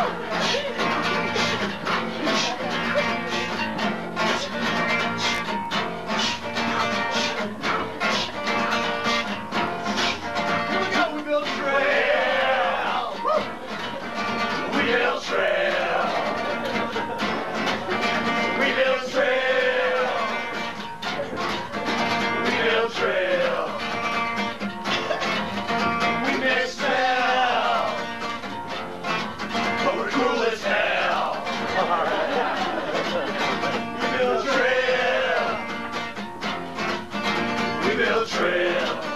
Oh! A trail.